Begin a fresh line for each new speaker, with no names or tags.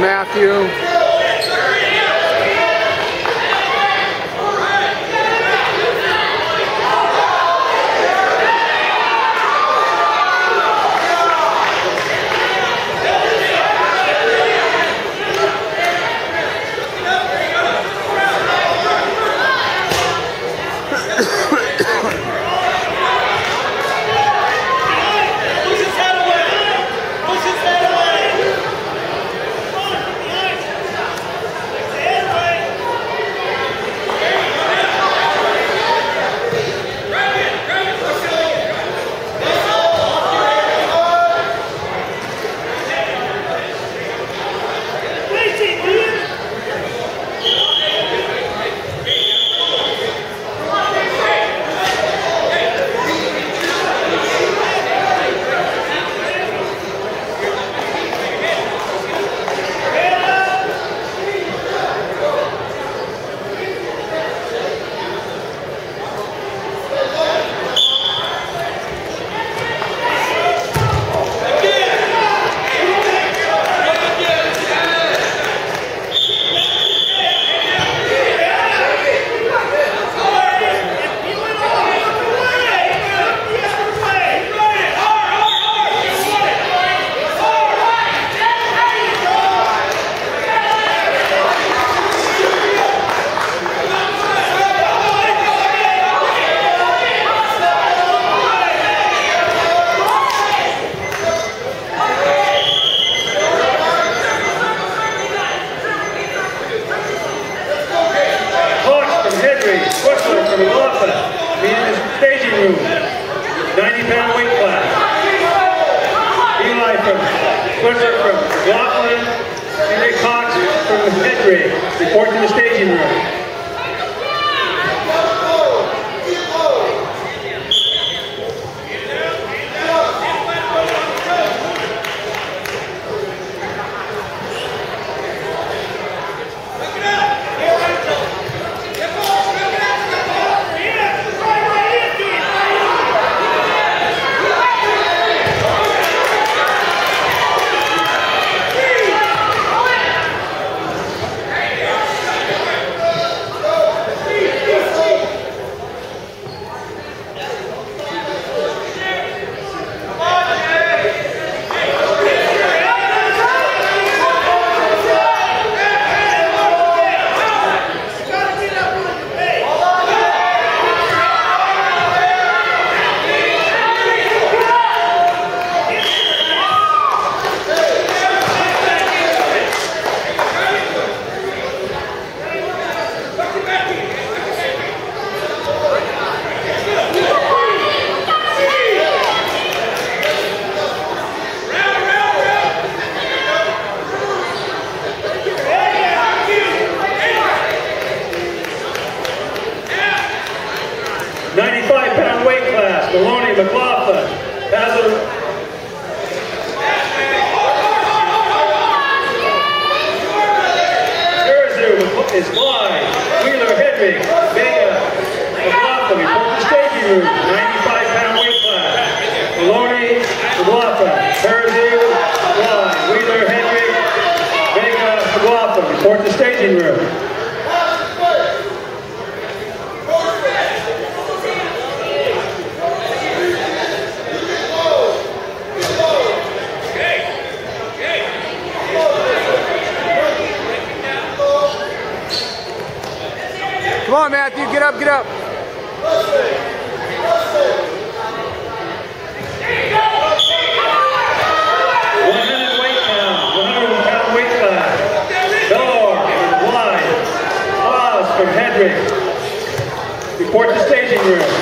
Matthew.
Report to Thank you. In Ithaca from Victory. Support the staging room. 95 pound weight class, Maloney McLoughlin has a is Glide. Wheeler Hedrick, Vega, McLoughlin report the staging room. 95 pound weight class. Maloney, McLoughlin, Parazu, Glide. Wheeler Hedrick, Vega, McLoughlin report the staging room.
Come on, Matthew, get up, get up.
Report to staging room.